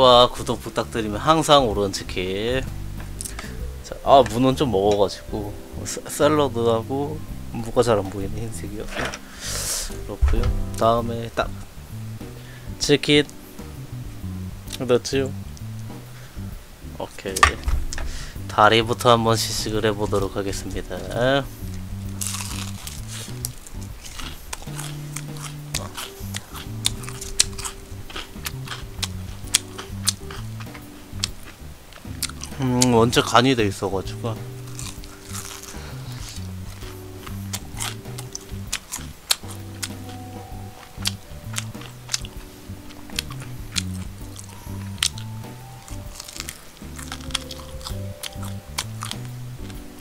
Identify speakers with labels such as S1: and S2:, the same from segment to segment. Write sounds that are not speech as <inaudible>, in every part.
S1: 좋아요와 구독 부탁드리면 항상 오른 치킨. 자, 아 무는 좀 먹어가지고 사- 샐러드하고 무가 잘 안 보이는 흰색이어서 그렇고요. 다음에 딱 치킨 넣지요. 오케이. 다리부터 한번 시식을 해보도록 하겠습니다. 음, 원체 간이 돼 있어가지고.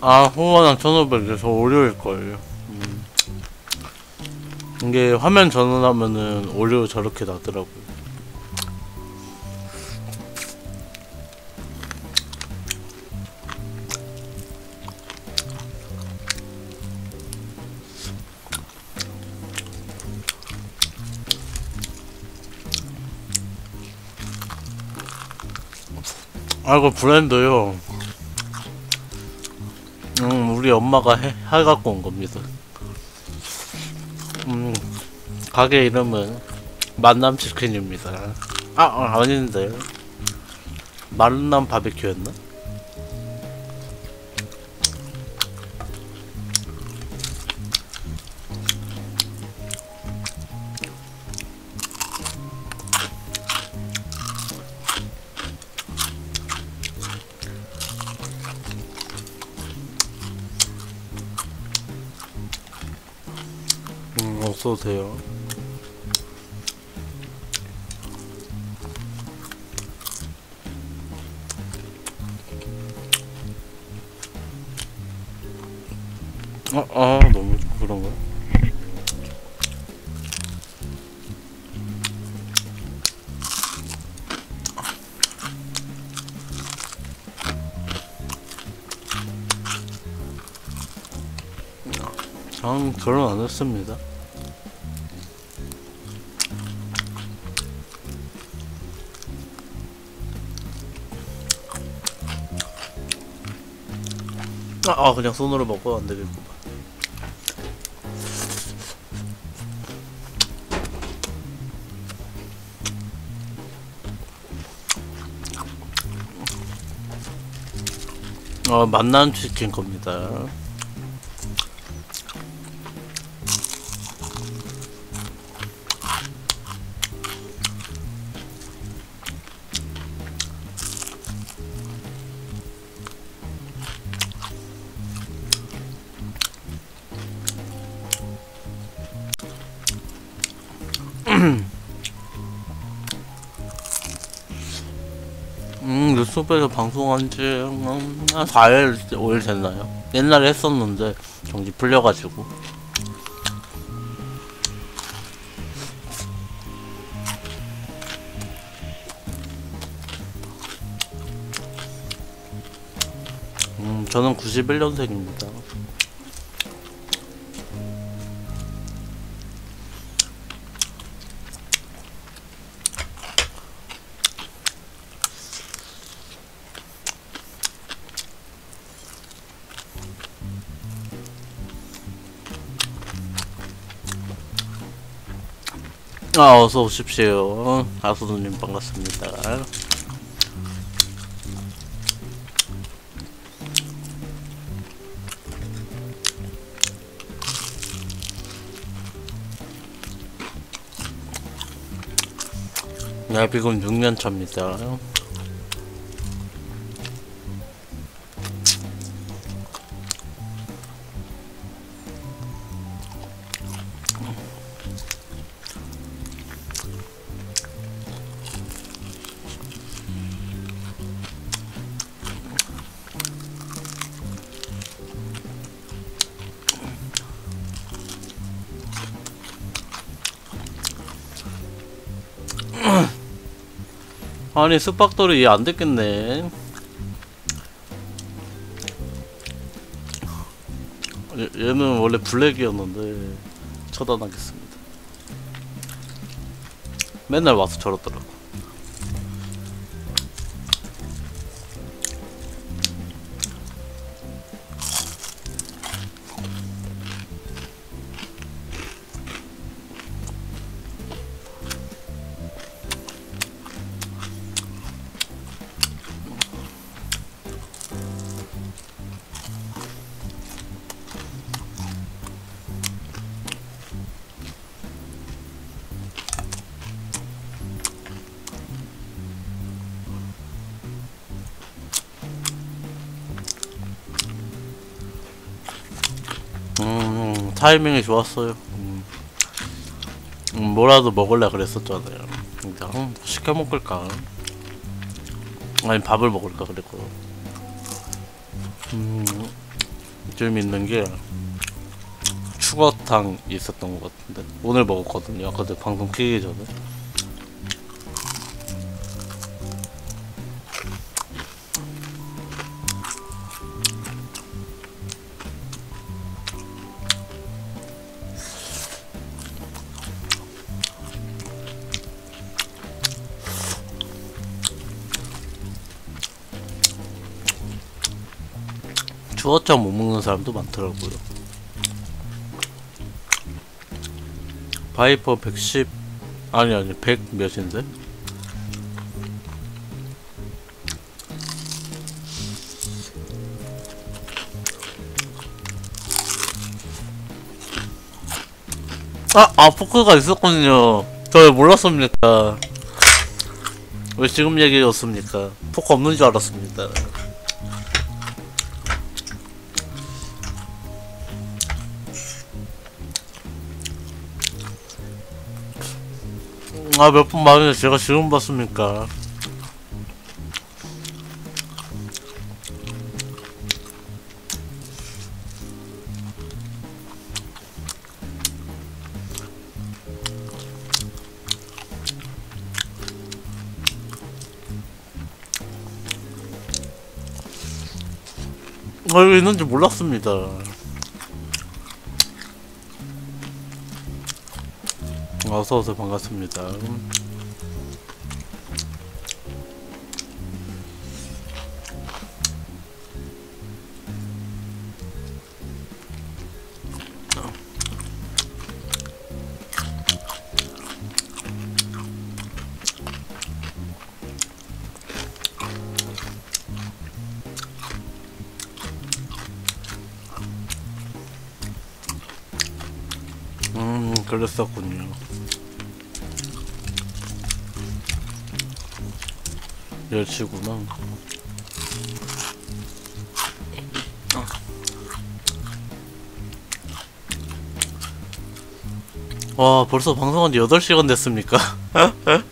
S1: 아, 홍어랑 1500, 저 월요일걸요. 음. 이게 화면 전환하면은 오류 저렇게 나더라고요. 아, 이거 브랜드요. 음, 우리 엄마가 해, 해갖고 온 겁니다. 음, 가게 이름은 만남치킨입니다. 아, 아 아닌데. 만남 바비큐였나? 없어도 돼요. 아, 아, 너무 그런가? 전 결혼 안 했습니다. 아, 아 그냥 손으로 먹어 안 되겠구만. 어 만난 치킨 겁니다. 한 지, 음, 한 4일, 5일 됐나요? 옛날에 했었는데, 정지 풀려가지고. 음, 저는 91년생입니다. 아, 어서 오십시오. 아수도님 반갑습니다. 네, 비금 6년 차입니다. 아니 스팍돌이 안 됐겠네. 얘, 얘는 원래 블랙이었는데 처단하겠습니다. 맨날 와서 저러더라고. 타이밍이 좋았어요. 음. 음, 뭐라도 먹을래 그랬었잖아요. 근데 음, 시켜 먹을까? 아니 밥을 먹을까 그랬거든. 음, 좀 있는 게 추어탕 있었던 것 같은데 오늘 먹었거든요. 아까 내 방송 키기 전에. 추어탕 못 먹는 사람도 많더라고요. 바이퍼 110 아니 아니 100 몇인데? 아, 아 포크가 있었군요. 저 몰랐습니까? 왜 지금 얘기였습니까? 포크 없는 줄 알았습니다. 아, 몇 분 만에 제가 지금 봤습니까? 아, 여기 있는지 몰랐습니다. 어서오세요, 반갑습니다. 그랬었군요. 멸치구나. 와, 벌써 방송한 지 8시간 됐습니까? <laughs>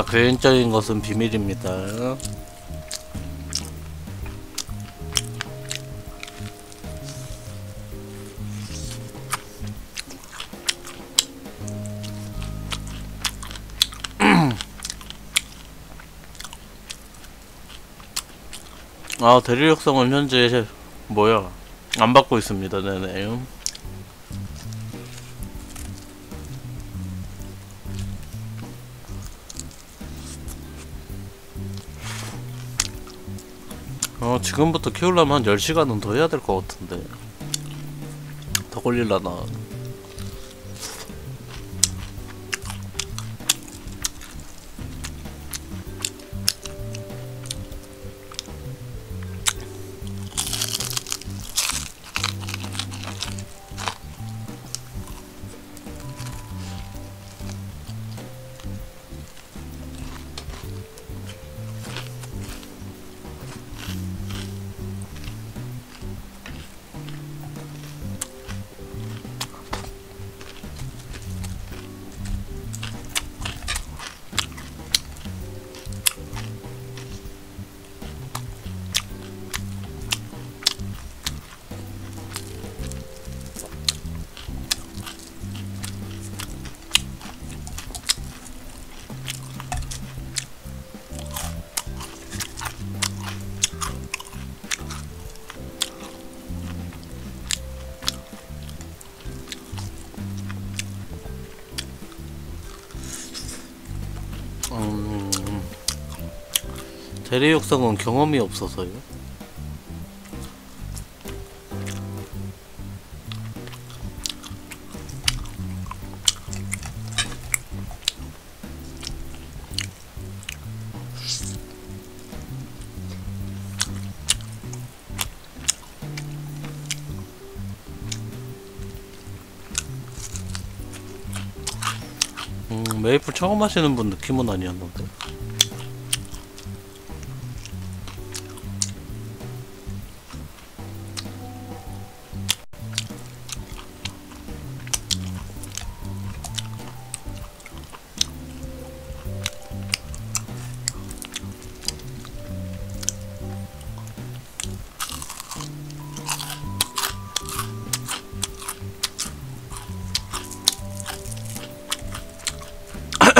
S1: 아, 개인적인 것은 비밀입니다. <clears throat> 아, 대리역성은 현재 뭐야? 안 받고 있습니다. 네네. 어, 지금부터 키우려면 한 10시간은 더 해야 될 것 같은데. 더 걸릴라나. 재래 육성은 경험이 없어서요. 음, 메이플 처음 하시는 분 느낌은 아니었는데.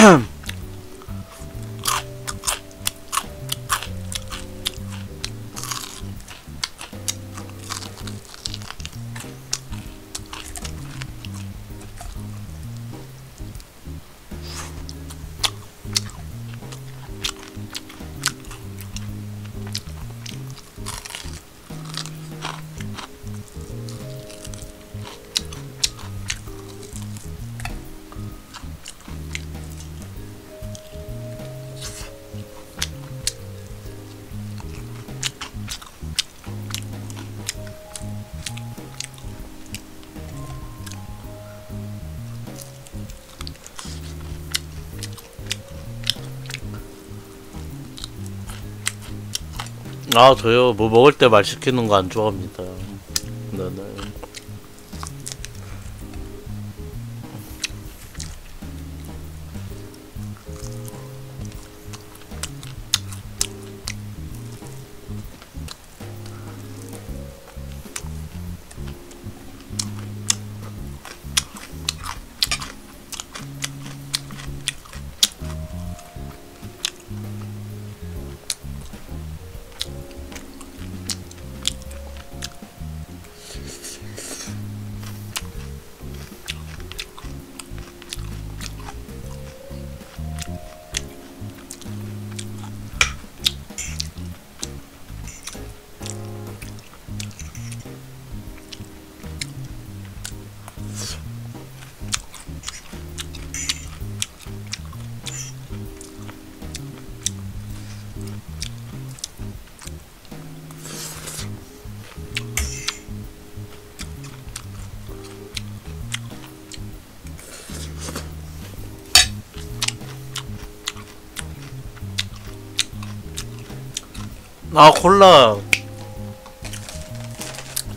S1: Ahem. <clears throat> 아, 저요. 뭐 먹을 때 말 시키는 거 안 좋아합니다. 네네. 아, 콜라.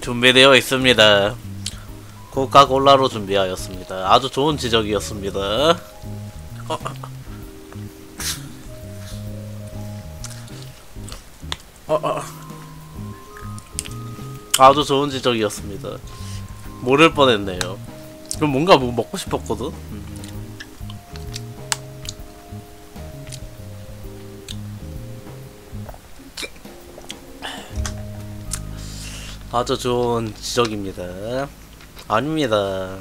S1: 준비되어 있습니다. 코카콜라로 준비하였습니다. 아주 좋은 지적이었습니다. 어. 어, 어. 아주 좋은 지적이었습니다. 모를 뻔했네요. 그럼 뭔가 뭐 먹고 싶었거든? 음. 아주 좋은 지적입니다. 아닙니다.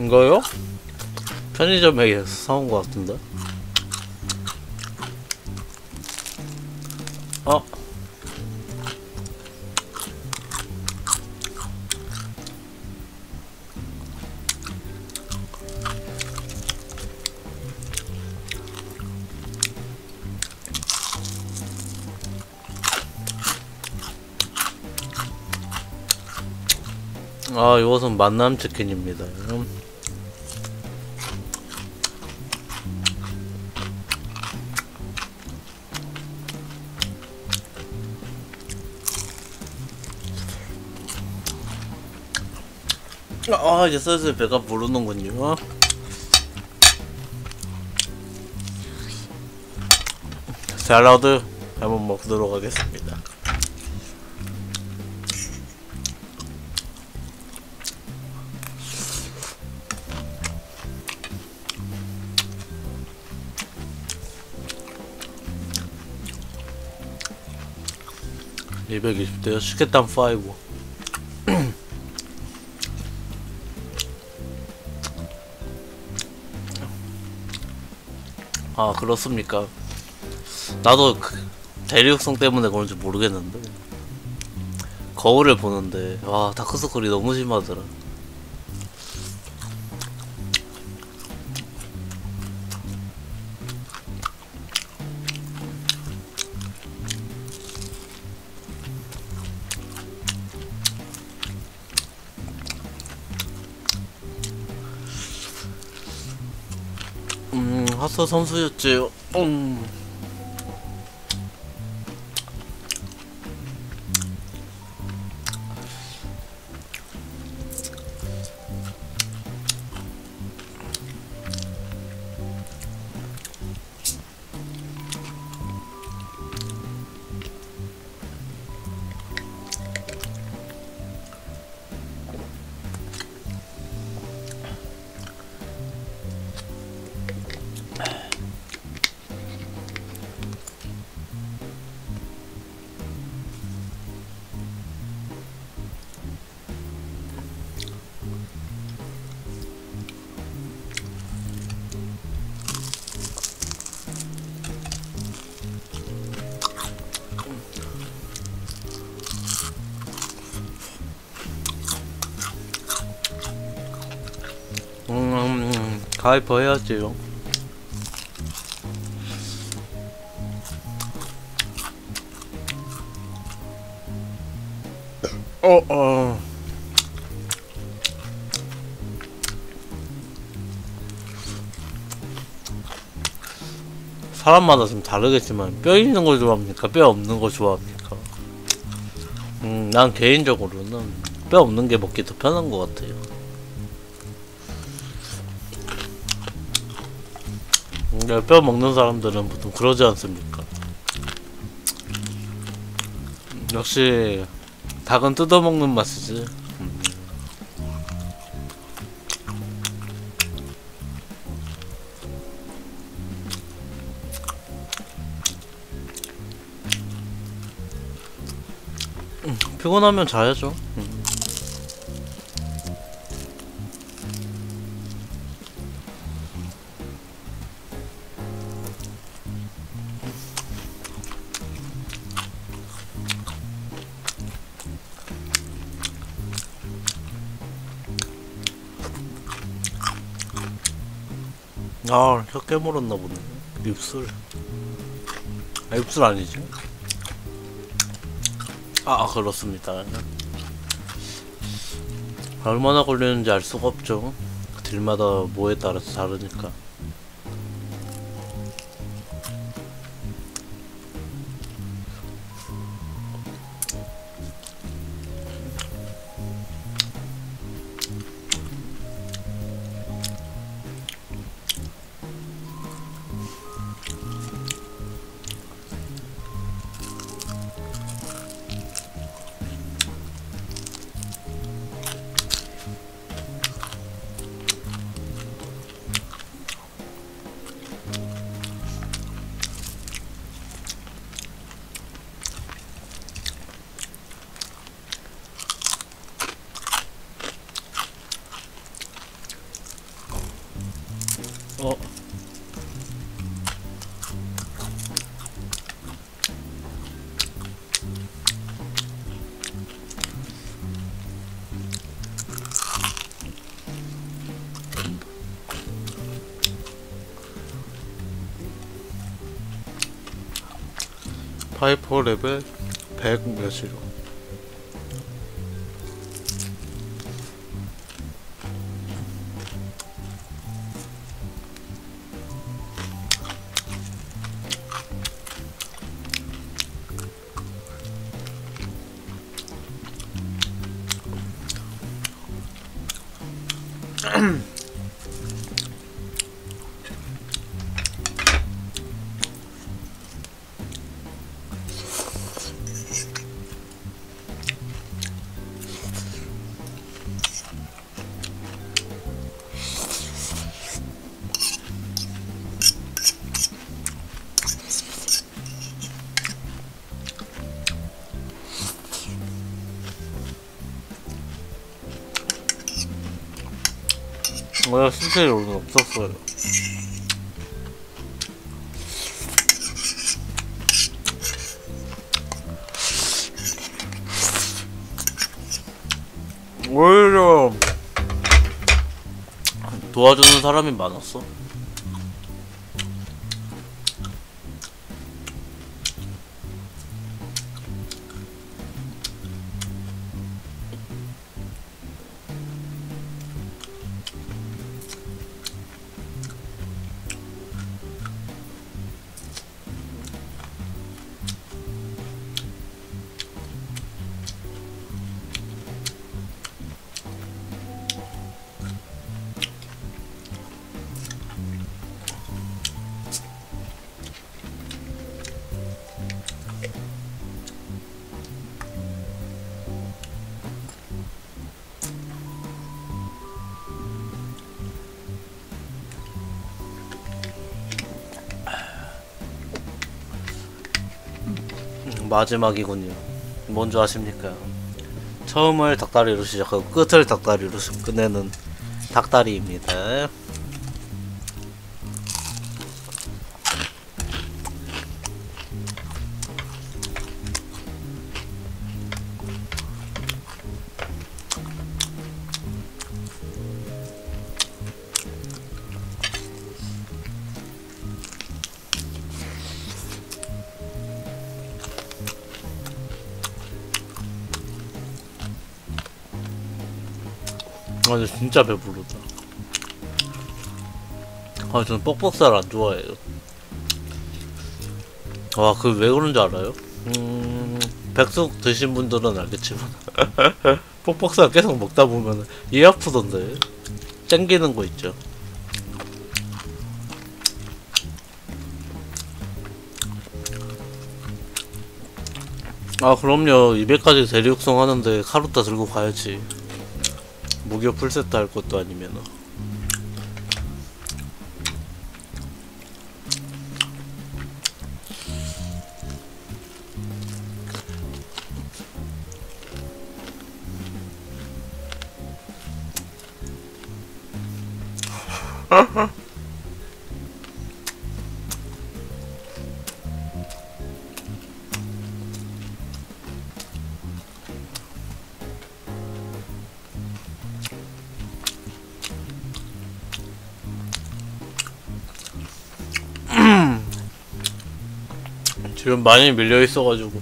S1: 이거요? 편의점에서 사온 것 같은데? 아, 이것은 만남 치킨입니다. 아, 이제 슬슬 배가 부르는군요. 샐러드 한번 먹도록 하겠습니다. (220대요) 식혜땀 5 아 그렇습니까? 나도 그 대륙성 때문에 그런지 모르겠는데. 거울을 보는데 와 다크서클이 너무 심하더라 음, 하서 선수였지. 음. 음, 가입 해야지요. 어, 어. 사람마다 좀 다르겠지만 뼈 있는 거 좋아합니까? 뼈 없는 거 좋아합니까? 음, 난 개인적으로는 뼈 없는 게 먹기 더 편한 것 같아요. 뼈 먹는 사람들은 보통 그러지 않습니까? 역시 닭은 뜯어먹는 맛이지. 음. 음, 피곤하면 자야죠. 음. 아, 혀 깨물었나 보네. 입술. 아, 입술 아니지? 아, 그렇습니다. 얼마나 걸리는지 알 수가 없죠. 딜마다 뭐에 따라서 다르니까. 파이퍼 레벨 100 몇이로. 뭐 야? 신체이 오늘 없었어요. 오히려 도와주는 사람이 많았어 마지막이군요. 뭔지 아십니까? 처음을 닭다리로 시작하고 끝을 닭다리로 끝내는 닭다리입니다. 근데 진짜 배부르다. 아, 저는 뻑뻑살 안 좋아해요. 와, 그왜 그런지 알아요? 음, 백숙 드신 분들은 알겠지만, <laughs> 뻑뻑살 계속 먹다 보면 이 아프던데. 땡기는 거 있죠. 아, 그럼요. 200까지 대륙성 하는데 카루타 들고 가야지. 무기호 풀세트 할 것도 아니면 지금 많이 밀려 있어가지고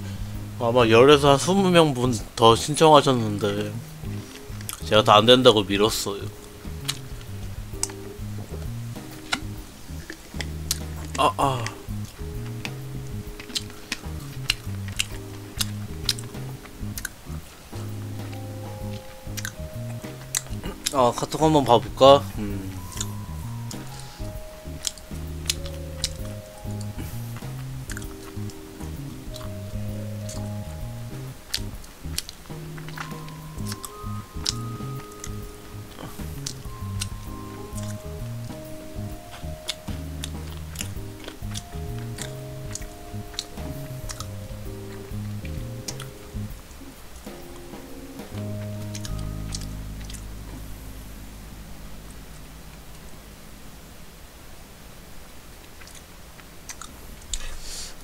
S1: 아마 열에서 한 20명 분 더 신청하셨는데 제가 다 안 된다고 밀었어요. 아, 아. 아, 카톡 한번 봐볼까? 음.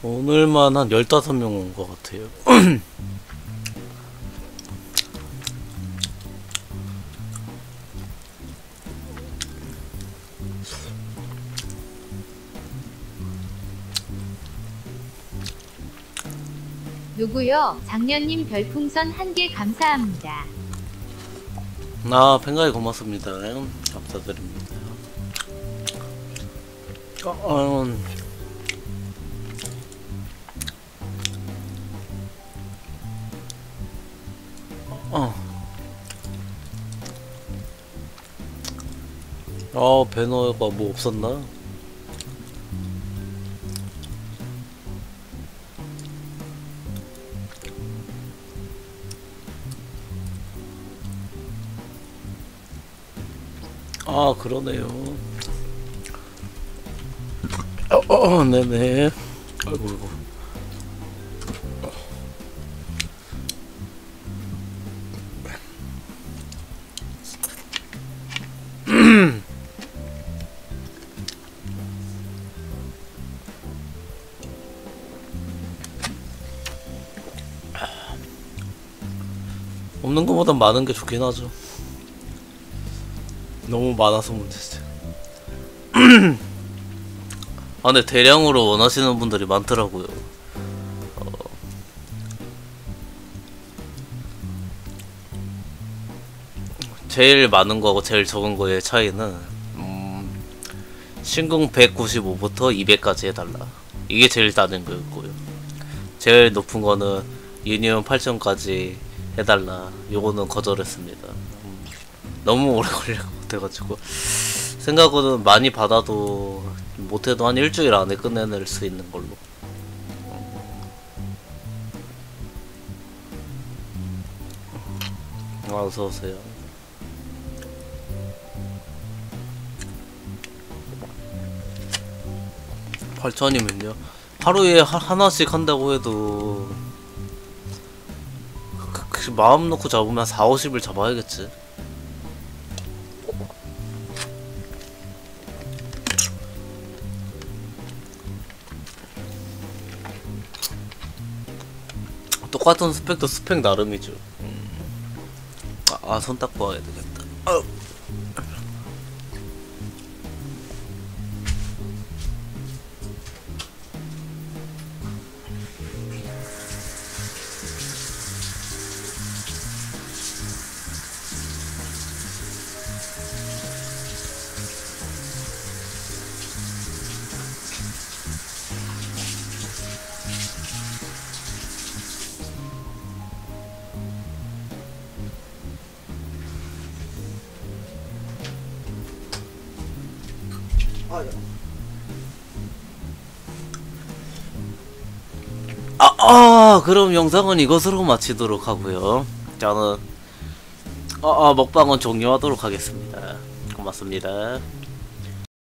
S1: 오늘만 한 15명 온 것 같아요. <clears throat>
S2: 누구요? 장년님 별풍선 한 개 감사합니다.
S1: 아, 팬가이 고맙습니다. 감사드립니다. 어, 어, 어. 어, 배너가 뭐 없었나? 아, 그러네요. 어, 어, 네네. 아이고, 아이고. 것보단 많은 게 좋긴 하죠. 너무 많아서 문제지. <clears throat> 아, 근데 대량으로 원하시는 분들이 많더라고요. 어. 제일 많은 거하고 제일 적은 거의 차이는 음, 신궁 195부터 200까지 해달라. 이게 제일 낮은 거였고요. 제일 높은 거는 유니온 8점까지 해달라. 요거는 거절했습니다. 음, 너무 오래 걸릴 것 같아가지고 생각보다 많이 받아도 못해도 한 일주일 안에 끝내낼 수 있는 걸로. 아, 어서 오세요. 팔천이면요 하루에 하, 하나씩 한다고 해도 마음 놓고 잡으면 4, 50을 잡아야겠지. 똑같은 스펙도 스펙 나름이죠. 음. 아, 아, 손 닦고 와야 되겠다. 아, 아, 그럼 영상은 이것으로 마치도록 하고요. 저는 아, 아, 먹방은 종료하도록 하겠습니다. 고맙습니다.